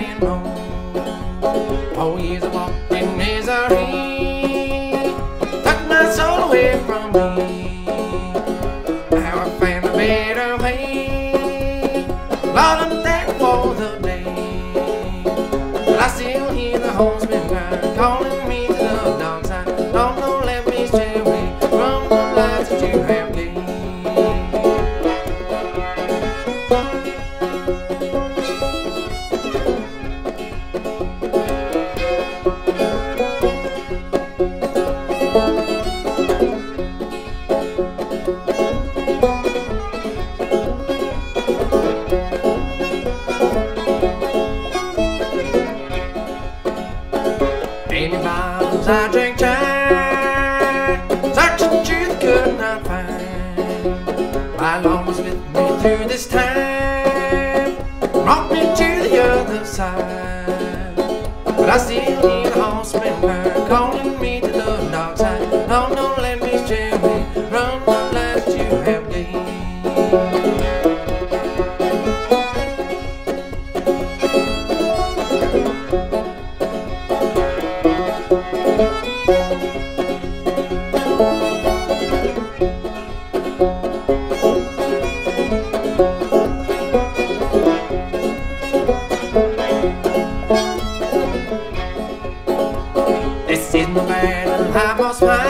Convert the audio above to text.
traveling home. Oh, years of walking misery took my soul away from me. Now I found a better way. Lord, I'm thankful for the day. But I still hear the horsemen calling Jack, searching truth could not find. My Lord was with me through this time, brought me to the other side. But I still hear the horseman calling me to the dark side. No, no, My battle, I must find